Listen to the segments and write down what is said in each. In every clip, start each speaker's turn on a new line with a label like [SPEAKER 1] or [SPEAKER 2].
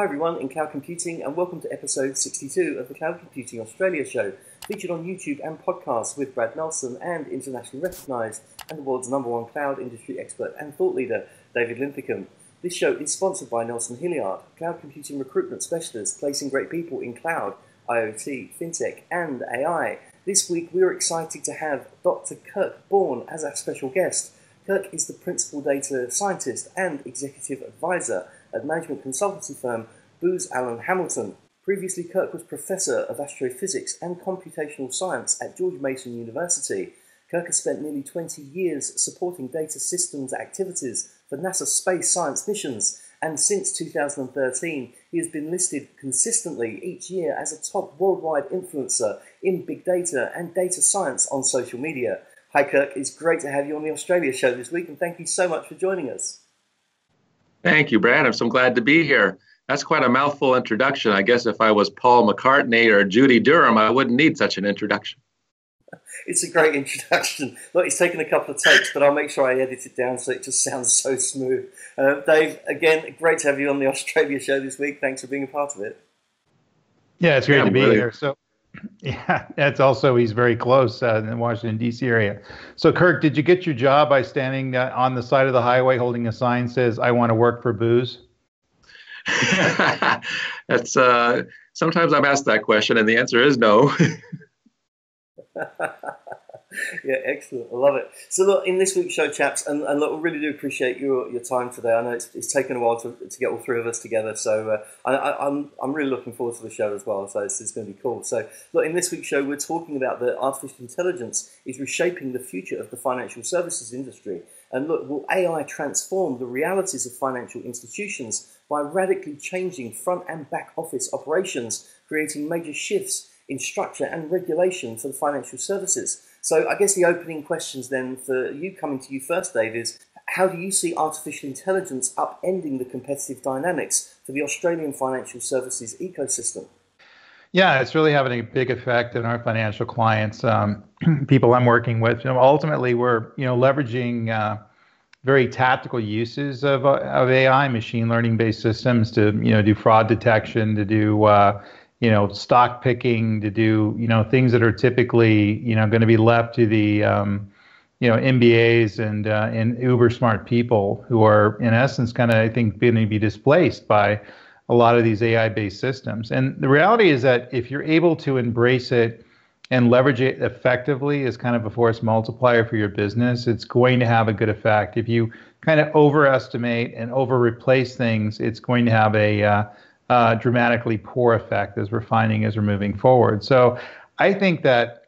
[SPEAKER 1] Hi everyone in cloud computing and welcome to episode 62 of the Cloud Computing Australia show, featured on YouTube and podcasts with Brad Nelson and internationally recognised and the world's number one cloud industry expert and thought leader, David Linthicum. This show is sponsored by Nelson Hilliard, cloud computing recruitment specialist placing great people in cloud, IoT, fintech and AI. This week we are excited to have Dr. Kirk Borne as our special guest. Kirk is the principal data scientist and executive advisor at management consultancy firm Booz Allen Hamilton. Previously, Kirk was professor of astrophysics and computational science at George Mason University. Kirk has spent nearly 20 years supporting data systems activities for NASA space science missions, and since 2013, he has been listed consistently each year as a top worldwide influencer in big data and data science on social media. Hi, Kirk. It's great to have you on the Australia show this week, and thank you so much for joining us.
[SPEAKER 2] Thank you, Brad. I'm so glad to be here. That's quite a mouthful introduction. I guess if I was Paul McCartney or Judy Durham, I wouldn't need such an introduction.
[SPEAKER 1] It's a great introduction. Look, it's taken a couple of takes, but I'll make sure I edit it down so it just sounds so smooth. Uh, Dave, again, great to have you on the Australia show this week. Thanks for being a part of it.
[SPEAKER 3] Yeah, it's great yeah, to be really, here. So, yeah, it's also he's very close uh, in the Washington D.C. area. So, Kirk, did you get your job by standing uh, on the side of the highway holding a sign says "I want to work for booze"?
[SPEAKER 2] That's uh, sometimes I'm asked that question, and the answer is no.
[SPEAKER 1] yeah, excellent. I love it. So, look, in this week's show, chaps, and, and look, we really do appreciate your, your time today. I know it's, it's taken a while to, to get all three of us together, so uh, I, am I'm, I'm really looking forward to the show as well. So, it's, it's going to be cool. So, look, in this week's show, we're talking about that artificial intelligence is reshaping the future of the financial services industry. And look, will AI transform the realities of financial institutions by radically changing front and back office operations, creating major shifts in structure and regulation for the financial services? So I guess the opening questions then for you coming to you first, Dave, is how do you see artificial intelligence upending the competitive dynamics for the Australian financial services ecosystem?
[SPEAKER 3] Yeah, it's really having a big effect on our financial clients, um, people I'm working with. You know, ultimately, we're you know leveraging uh, very tactical uses of, uh, of AI, machine learning based systems to you know do fraud detection, to do uh, you know, stock picking to do, you know, things that are typically, you know, going to be left to the, um, you know, MBAs and uh, and uber smart people who are in essence kind of I think going to be displaced by a lot of these AI-based systems. And the reality is that if you're able to embrace it and leverage it effectively as kind of a force multiplier for your business, it's going to have a good effect. If you kind of overestimate and over replace things, it's going to have a uh, uh, dramatically poor effect as we're finding as we're moving forward. So I think that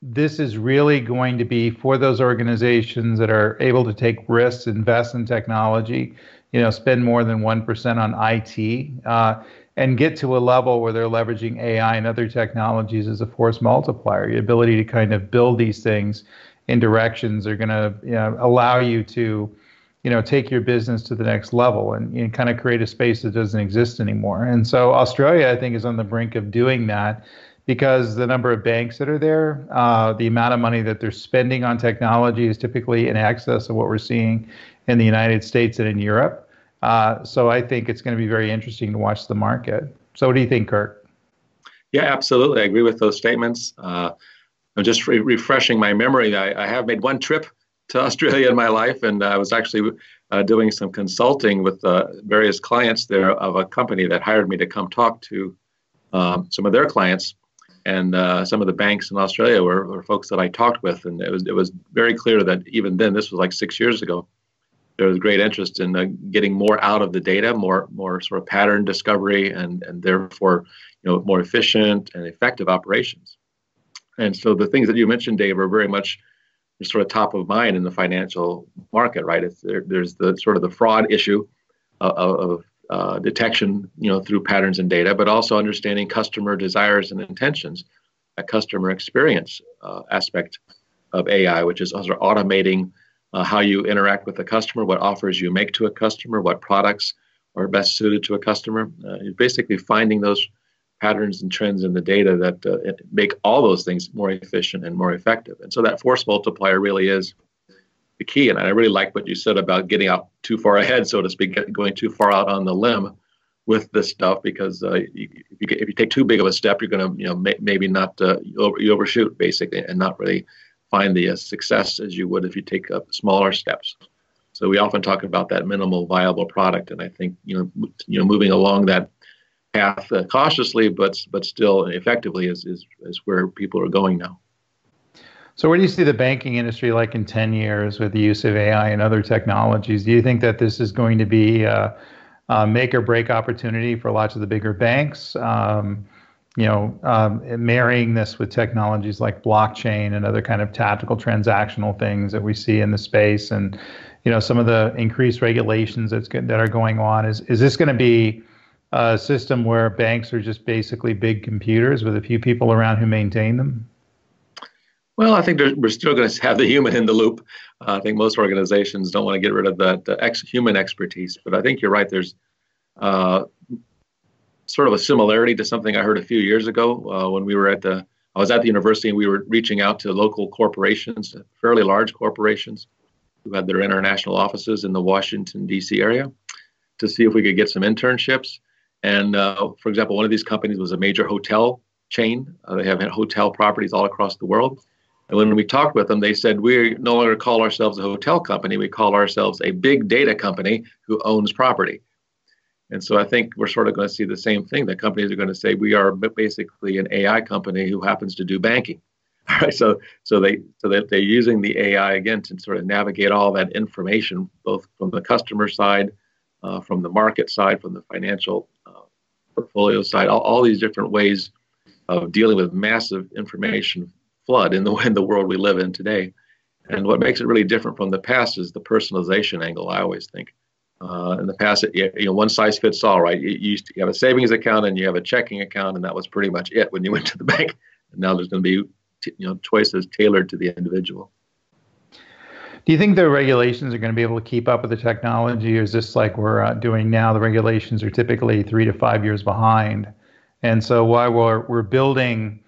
[SPEAKER 3] this is really going to be for those organizations that are able to take risks, invest in technology, you know, spend more than 1% on IT, uh, and get to a level where they're leveraging AI and other technologies as a force multiplier. The ability to kind of build these things in directions are going to you know, allow you to you know take your business to the next level and, and kind of create a space that doesn't exist anymore. And so australia i think is on the brink of doing that because the number of banks that are there uh, the amount of money that they're spending on technology is typically in excess of what we're seeing in the united states and in europe. Uh, so i think it's going to be very interesting to watch the market. So what do you think kirk?
[SPEAKER 2] Yeah absolutely. I agree with those statements. Uh, i'm just re- refreshing my memory I, I have made one trip to Australia in my life, and I was actually uh, doing some consulting with uh, various clients there of a company that hired me to come talk to um, some of their clients. And uh, some of the banks in Australia were, were, folks that I talked with, and it was it was very clear that even then, this was like six years ago, there was great interest in uh, getting more out of the data, more more sort of pattern discovery, and and therefore, you know, more efficient and effective operations. And so the things that you mentioned, Dave, are very much sort of top of mind in the financial market, right? There, there's the sort of the fraud issue of, of uh, detection, you know, through patterns and data, but also understanding customer desires and intentions, a customer experience uh, aspect of AI, which is also automating uh, how you interact with the customer, what offers you make to a customer, what products are best suited to a customer. Uh, basically finding those patterns and trends in the data that uh, make all those things more efficient and more effective. And so that force multiplier really is the key. And I really like what you said about getting out too far ahead, so to speak, going too far out on the limb. with this stuff because uh, if, you, if you take too big of a step, you're going to you know may, maybe not uh, you, over, you overshoot basically and not really find the uh, success as you would if you take smaller steps. So we often talk about that minimal viable product, and I think you know you know moving along that path uh, cautiously but but still effectively is, is is where people are going now.
[SPEAKER 3] So, where do you see the banking industry like in 10 years with the use of AI and other technologies? Do you think that this is going to be a, a make or break opportunity for lots of the bigger banks? Um, you know, um, marrying this with technologies like blockchain and other kind of tactical transactional things that we see in the space, and you know, some of the increased regulations that's that are going on. Is is this going to be a system where banks are just basically big computers with a few people around who maintain them?
[SPEAKER 2] Well, I think we're still going to have the human in the loop. Uh, I think most organizations don't want to get rid of that uh, ex- human expertise, but I think you're right. There's uh, sort of a similarity to something I heard a few years ago uh, when we were at the. I was at the university and we were reaching out to local corporations, fairly large corporations, who had their international offices in the Washington D.C. area, to see if we could get some internships. And uh, for example, one of these companies was a major hotel chain. Uh, they have hotel properties all across the world and when we talked with them, they said, We no longer call ourselves a hotel company, we call ourselves a big data company who owns property. And so I think we're sort of going to see the same thing. That companies are going to say we are basically an AI company who happens to do banking. All right, so so they so they're using the AI again to sort of navigate all that information, both from the customer side, uh, from the market side, from the financial portfolio side, all, all these different ways of dealing with massive information flood in the in the world we live in today. And what makes it really different from the past is the personalization angle. I always think. Uh, in the past, you know, one size fits all, right? You, used to, have a savings account and you have a checking account, and that was pretty much it when you went to the bank. And now there's going to be, you know, choices tailored to the individual.
[SPEAKER 3] Do you think the regulations are going to be able to keep up with the technology, or is this like we're uh, doing now? The regulations are typically three to five years behind, and so while we're we're building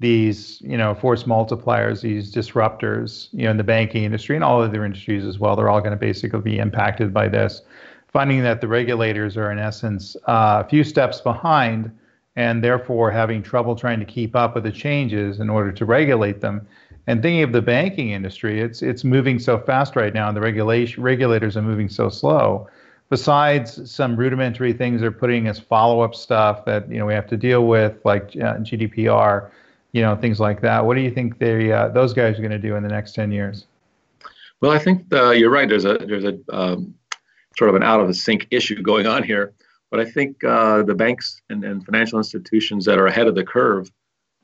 [SPEAKER 3] these you know force multipliers these disruptors you know in the banking industry and all other industries as well they're all going to basically be impacted by this finding that the regulators are in essence uh, a few steps behind and therefore having trouble trying to keep up with the changes in order to regulate them and thinking of the banking industry it's it's moving so fast right now and the regulation regulators are moving so slow besides some rudimentary things they're putting as follow-up stuff that you know we have to deal with like uh, gdpr you know things like that. What do you think they uh, those guys are going to do in the next ten years?
[SPEAKER 2] Well, I think uh, you're right. There's a there's a um, sort of an out of the sync issue going on here, but I think uh, the banks and, and financial institutions that are ahead of the curve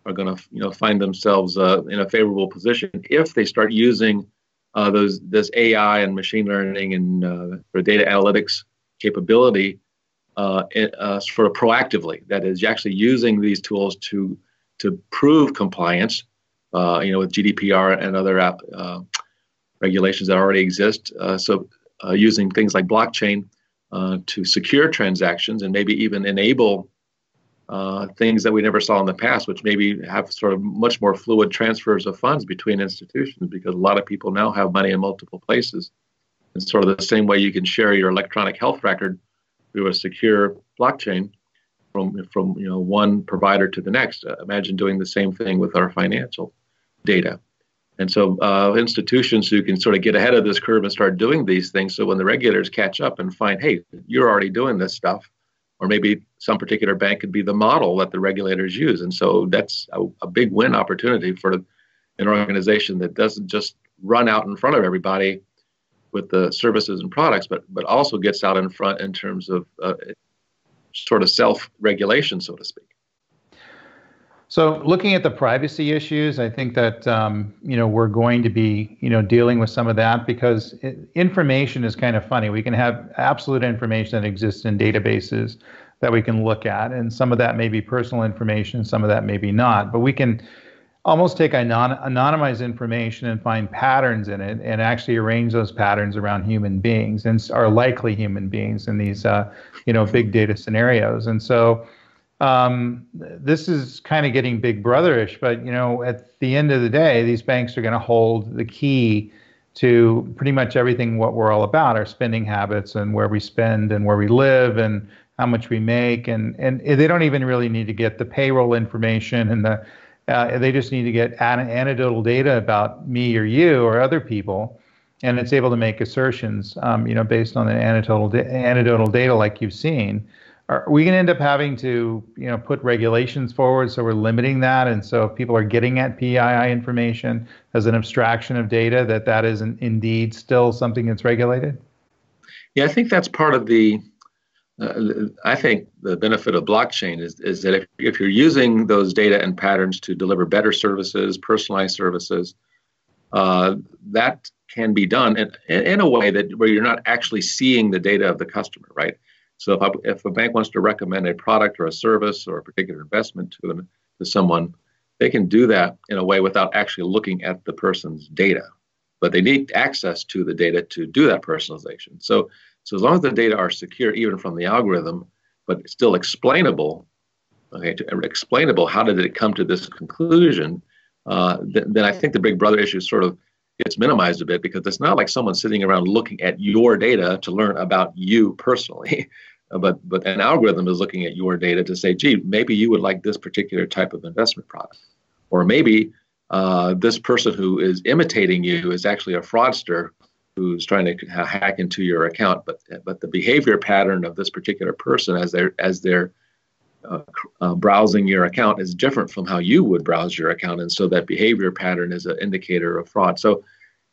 [SPEAKER 2] are going to you know find themselves uh, in a favorable position if they start using uh, those this AI and machine learning and uh, data analytics capability uh, uh, sort of proactively. That is, actually using these tools to to prove compliance, uh, you know, with GDPR and other uh, regulations that already exist. So using things like blockchain to secure transactions and maybe even enable things that we never saw in the past, which maybe have sort of much more fluid transfers of funds between institutions because a lot of people now have money in multiple places. And sort of the same way you can share your electronic health record through a secure blockchain, from from you know one provider to the next. Uh, imagine doing the same thing with our financial data. And so uh, institutions who can sort of get ahead of this curve and start doing these things, so when the regulators catch up and find, hey, you're already doing this stuff, or maybe some particular bank could be the model that the regulators use. And so that's a, a big win opportunity for an organization that doesn't just run out in front of everybody with the services and products, but but also gets out in front in terms of uh, sort of self-regulation, so to speak.
[SPEAKER 3] So, looking at the privacy issues, I think that um, you know we're going to be you know dealing with some of that because information is kind of funny. We can have absolute information that exists in databases that we can look at, and some of that may be personal information, some of that may be not. But we can almost take anon- anonymized information and find patterns in it and actually arrange those patterns around human beings and are likely human beings in these uh, you know big data scenarios and so um, this is kind of getting big brotherish but you know at the end of the day these banks are going to hold the key to pretty much everything what we're all about our spending habits and where we spend and where we live and how much we make, and and they don't even really need to get the payroll information and the uh, they just need to get an- anecdotal data about me or you or other people, and it's able to make assertions, um, you know, based on the anecdotal anecdotal data like you've seen. Are we going to end up having to, you know, put regulations forward so we're limiting that, and so if people are getting at PII information as an abstraction of data, that that is indeed still something that's regulated?
[SPEAKER 2] Yeah, I think that's part of the uh, I think the benefit of blockchain is, is that if, if you're using those data and patterns to deliver better services, personalized services, uh, that can be done in, in a way that where you're not actually seeing the data of the customer, right? So if, I, if a bank wants to recommend a product or a service or a particular investment to, to someone, they can do that in a way without actually looking at the person's data. But they need access to the data to do that personalization. So so as long as the data are secure, even from the algorithm, but still explainable, okay, to, explainable, how did it come to this conclusion? Uh, th- then I think the Big Brother issue is sort of gets minimized a bit because it's not like someone sitting around looking at your data to learn about you personally. but but an algorithm is looking at your data to say, gee, maybe you would like this particular type of investment product, or maybe uh, this person who is imitating you is actually a fraudster who's trying to hack into your account, but but the behavior pattern of this particular person as they're as they're uh, uh, browsing your account is different from how you would browse your account, and so that behavior pattern is an indicator of fraud. So,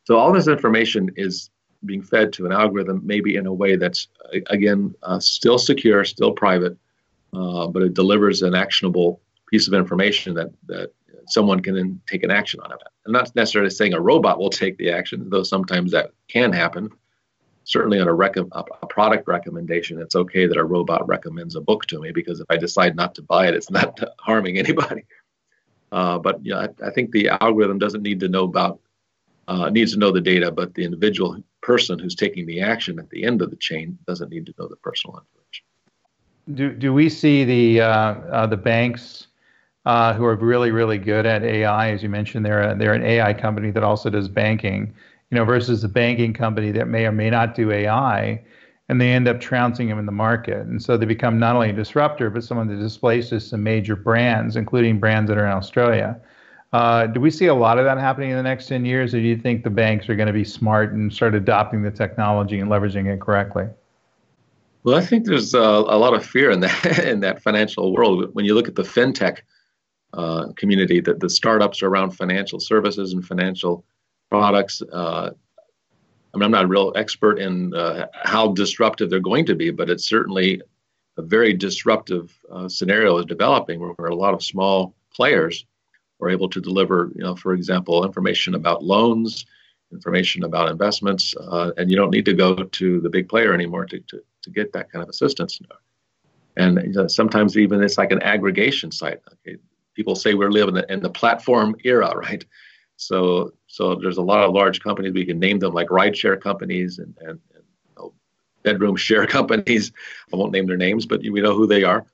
[SPEAKER 2] so all this information is being fed to an algorithm, maybe in a way that's again uh, still secure, still private, uh, but it delivers an actionable piece of information that that someone can then take an action on it. I'm not necessarily saying a robot will take the action, though sometimes that can happen. Certainly, on a, rec- a product recommendation, it's okay that a robot recommends a book to me because if I decide not to buy it, it's not harming anybody. Uh, but yeah, I, I, think the algorithm doesn't need to know about uh, needs to know the data, but the individual person who's taking the action at the end of the chain doesn't need to know the personal information.
[SPEAKER 3] Do do we see the uh, uh the banks? uh, who are really, really good at AI. As you mentioned, they're a, they're an AI company that also does banking. You know, versus a banking company that may or may not do AI, and they end up trouncing them in the market. And so they become not only a disruptor, but someone that displaces some major brands, including brands that are in Australia. Uh, do we see a lot of that happening in the next 10 years, or do you think the banks are going to be smart and start adopting the technology and leveraging it correctly?
[SPEAKER 2] Well, I think there's a, a lot of fear in that in that financial world. When you look at the fintech uh, community that the startups around financial services and financial products. Uh, I mean, I'm not a real expert in uh, how disruptive they're going to be, but it's certainly a very disruptive uh, scenario is developing where, a lot of small players are able to deliver, you know, for example, information about loans, information about investments, uh, and you don't need to go to the big player anymore to, to, to get that kind of assistance. And you know, sometimes even it's like an aggregation site. Okay, people say we're living in the platform era, right? So so there's a lot of large companies we can name them like rideshare companies and, and, and you know, bedroom share companies. I won't name their names, but we know who they are.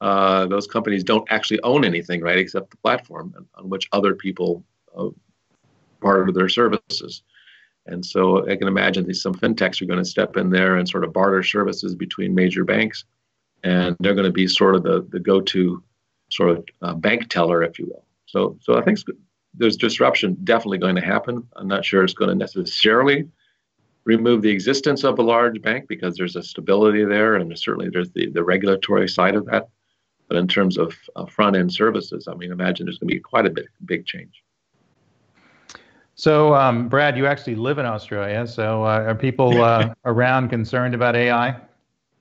[SPEAKER 2] Uh, those companies don't actually own anything, right, except the platform on which other people uh, barter their services. And so I can imagine these some fintechs are going to step in there and sort of barter services between major banks, and they're going to be sort of the, the go-to sort of uh, bank teller, if you will. So, so I think there's disruption definitely going to happen. I'm not sure it's going to necessarily remove the existence of a large bank because there's a stability there, and certainly there's the, the regulatory side of that. But in terms of uh, front end services, I mean, imagine there's going to be quite a big, big change.
[SPEAKER 3] So, um, Brad, you actually live in Australia. So, uh, are people uh, around concerned about AI?
[SPEAKER 1] I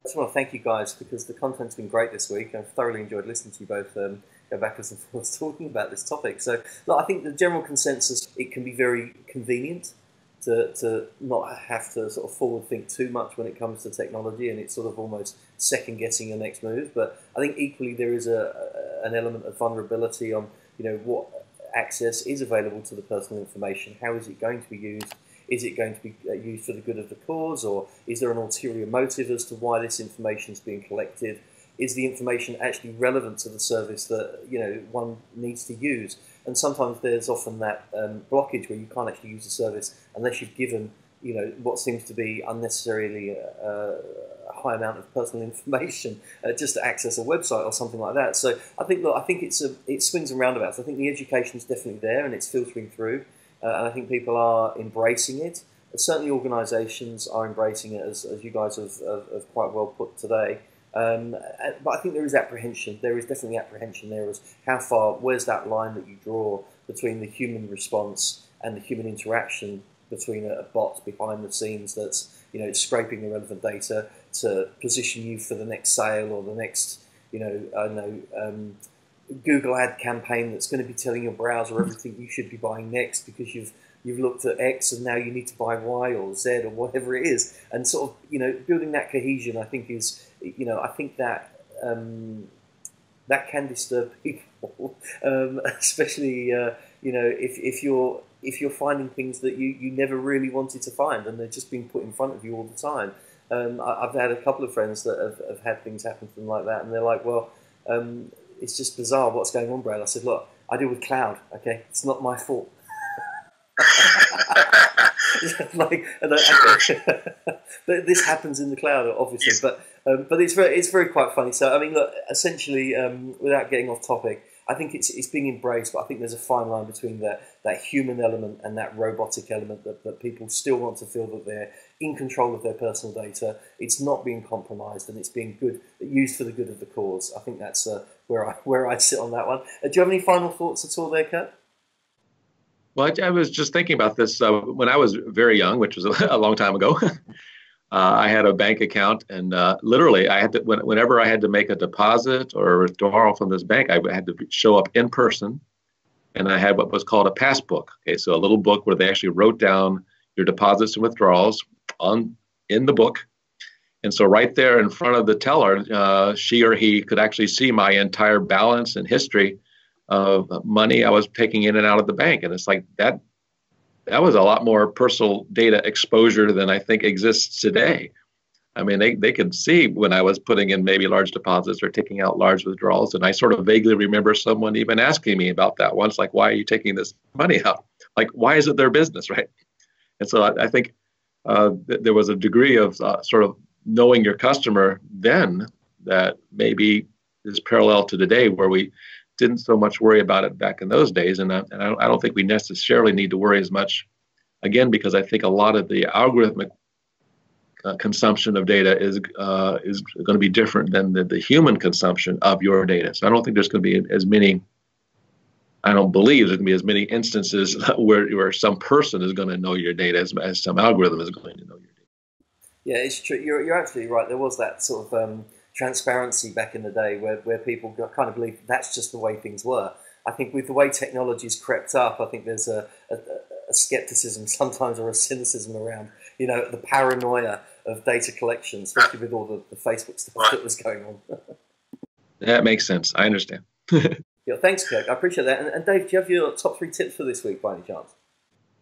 [SPEAKER 1] just want to thank you guys because the content's been great this week. I've thoroughly enjoyed listening to you both um, go backwards and forwards talking about this topic. So, look, I think the general consensus it can be very convenient to, to not have to sort of forward think too much when it comes to technology, and it's sort of almost second guessing your next move. But I think equally there is a, a an element of vulnerability on you know what access is available to the personal information. How is it going to be used? Is it going to be uh, used for the good of the cause, or is there an ulterior motive as to why this information is being collected? Is the information actually relevant to the service that you know one needs to use? And sometimes there's often that um, blockage where you can't actually use the service unless you've given you know what seems to be unnecessarily uh, a high amount of personal information uh, just to access a website or something like that. So I think look, I think it's a it swings and roundabouts. I think the education is definitely there and it's filtering through, uh, and I think people are embracing it. certainly, organisations are embracing it as, as you guys have, have, have quite well put today. Um, uh, but I think there is apprehension. There is definitely apprehension there as how far, where's that line that you draw between the human response and the human interaction between a, bot behind the scenes that's you know scraping the relevant data to position you for the next sale or the next you know I know um, Google ad campaign that's going to be telling your browser everything you should be buying next because you've you've looked at X and now you need to buy Y or Z or whatever it is and sort of you know building that cohesion I think is you know I think that um, that can disturb people um, especially uh, you know if, if you're if you're finding things that you, you never really wanted to find and they're just being put in front of you all the time. Um, I, have had a couple of friends that have, have, had things happen to them like that, and they're like, "Well, um, it's just bizarre. What's going on, Brad?" I said, "Look, I deal with cloud. Okay, it's not my fault." like, this happens in the cloud, obviously, but um, but it's very it's very quite funny. So I mean, look, essentially, um, without getting off topic, I think it's it's being embraced, but I think there's a fine line between that that human element and that robotic element that, that people still want to feel that they're in control of their personal data. It's not being compromised and it's being good used for the good of the cause. I think that's uh, where I where I sit on that one. Uh, do you have any final thoughts at all there, Kurt?
[SPEAKER 2] Well, I, I was just thinking about this uh, when I was very young, which was a, a long time ago. uh, I had a bank account, and uh, literally, I had to when, whenever I had to make a deposit or a withdrawal from this bank, I had to show up in person, and I had what was called a passbook. Okay, so a little book where they actually wrote down your deposits and withdrawals on in the book, and so right there in front of the teller, uh, she or he could actually see my entire balance and history of money I was taking in and out of the bank, and it's like that that was a lot more personal data exposure than I think exists today. I mean, they, they could see when I was putting in maybe large deposits or taking out large withdrawals. And I sort of vaguely remember someone even asking me about that once, like, why are you taking this money out? Like, why is it their business, right? And so I, I think uh, th- there was a degree of uh, sort of knowing your customer then that maybe is parallel to today, where we didn't so much worry about it back in those days. And, uh, and I, I don't think we necessarily need to worry as much, again, because I think a lot of the algorithmic uh, consumption of data is uh, is going to be different than the, the human consumption of your data. So I don't think there's going to be as many. I don't believe there's going to be as many instances where, where some person is going to know your data as, as some algorithm is going to know your data.
[SPEAKER 1] Yeah, it's true. You're, you're absolutely right. There was that sort of um, transparency back in the day where, where people kind of believe that's just the way things were. I think with the way technology's crept up, I think there's a, a, a skepticism sometimes or a cynicism around, you know, the paranoia of data collection, especially with all the, the Facebook stuff that was going on.
[SPEAKER 2] that makes sense. I understand.
[SPEAKER 1] yeah, thanks, Kirk. I appreciate that. And, and, Dave, do you have your top three tips for this week by any chance?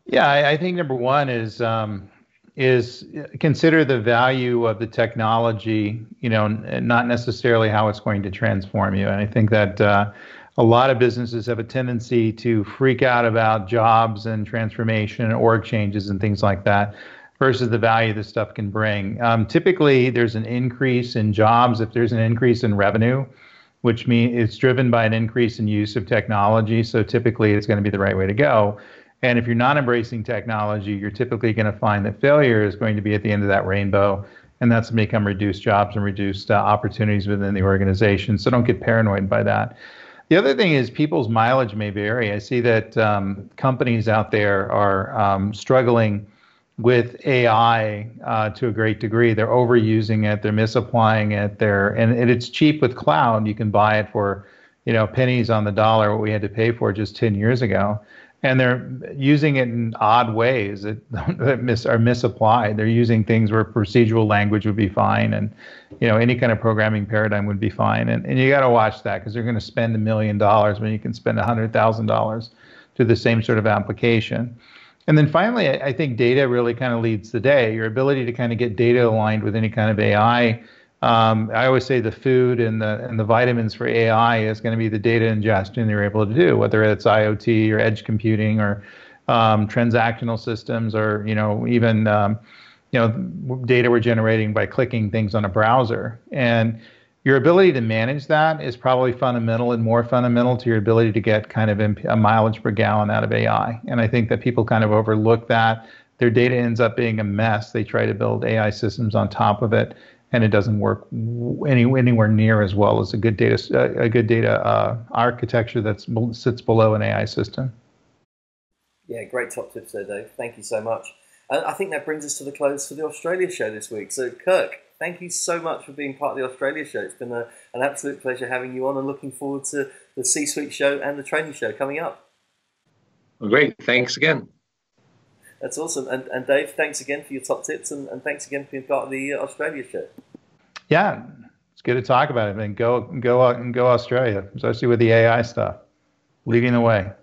[SPEAKER 3] Yeah, I, I think number one is um, is consider the value of the technology, you know, not necessarily how it's going to transform you. And I think that uh, a lot of businesses have a tendency to freak out about jobs and transformation and org changes and things like that versus the value this stuff can bring. Um, typically, there's an increase in jobs if there's an increase in revenue, which means it's driven by an increase in use of technology. So typically, it's going to be the right way to go. And if you're not embracing technology, you're typically going to find that failure is going to be at the end of that rainbow. And that's going to become reduced jobs and reduced uh, opportunities within the organization. So don't get paranoid by that. The other thing is people's mileage may vary. I see that um, companies out there are um, struggling with AI uh, to a great degree. They're overusing it, they're misapplying it. They're and, and it's cheap with cloud. You can buy it for, you know, pennies on the dollar what we had to pay for just 10 years ago and they're using it in odd ways that, that mis, are misapplied. They're using things where procedural language would be fine, and you know any kind of programming paradigm would be fine. And and you got to watch that because they're going to spend a million dollars when you can spend a hundred thousand dollars to the same sort of application. And then finally, I think data really kind of leads the day. Your ability to kind of get data aligned with any kind of AI um, I always say the food and the and the vitamins for AI is going to be the data ingestion you're able to do, whether it's IoT or edge computing or um, transactional systems, or you know even um, you know data we're generating by clicking things on a browser and your ability to manage that is probably fundamental and more fundamental to your ability to get kind of a mileage per gallon out of AI. And I think that people kind of overlook that. Their data ends up being a mess. They try to build AI systems on top of it, and it doesn't work any, anywhere near as well as a good data a good data uh, architecture that sits below an AI system.
[SPEAKER 1] Yeah, great top tips there, Dave. Thank you so much. And I think that brings us to the close for the Australia show this week. So, Kirk, thank you so much for being part of the Australia show. It's been a, an absolute pleasure having you on and looking forward to the C Suite show and the training show coming up.
[SPEAKER 2] Well, great. Thanks again.
[SPEAKER 1] That's awesome. And, and Dave, thanks again for your top tips and, and thanks again for being part of the uh, Australia show.
[SPEAKER 3] Yeah, it's good to talk about it. And go, go, out and go Australia, especially with the AI stuff, leading the way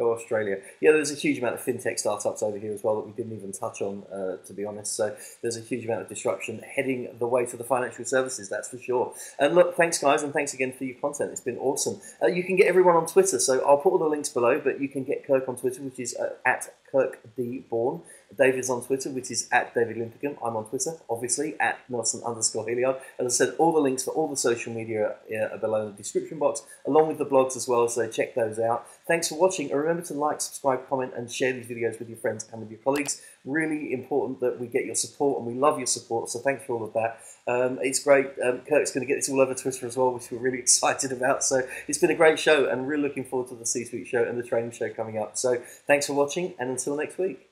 [SPEAKER 1] go Australia. Yeah, there's a huge amount of fintech startups over here as well that we didn't even touch on, uh, to be honest. So there's a huge amount of disruption heading the way to the financial services, that's for sure. And look, thanks guys, and thanks again for your content. It's been awesome. Uh, you can get everyone on Twitter, so I'll put all the links below, but you can get Kirk on Twitter, which is uh, at Kirk D. Borne. David's on Twitter, which is at David Linthicum. I'm on Twitter, obviously, at Nelson underscore Hilliard. As I said, all the links for all the social media are below in the description box, along with the blogs as well, so check those out. Thanks for watching, and remember to like, subscribe, comment, and share these videos with your friends and with your colleagues. Really important that we get your support, and we love your support, so thanks for all of that. Um, it's great. Um, Kirk's going to get this all over Twitter as well, which we're really excited about. So it's been a great show, and we're looking forward to the C-Suite show and the training show coming up. So thanks for watching, and until next week.